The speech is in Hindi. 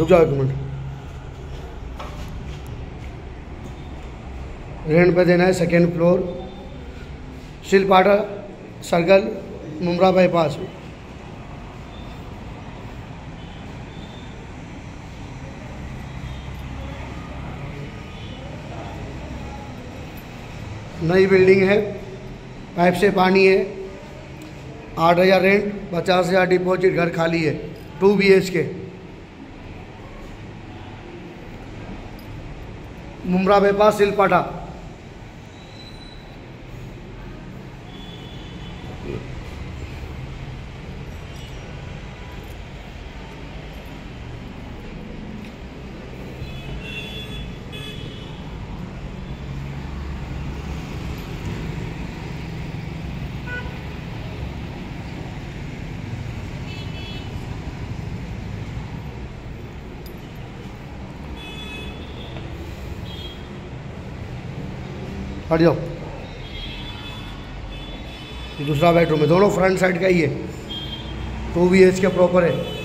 रुक जाओ एक मिनट। रेंट पे देना है second floor Shilphata circle Mumbra bypass नई बिल्डिंग है पाइप से पानी है, आठ हज़ार रेंट पचास हज़ार डिपॉजिट घर खाली है टू बी एच के मुमरा बाईपास सिलपाटा। हट जाओ ये दूसरा बेडरूम है। दोनों फ्रंट साइड का ही है। Two B H K proper है।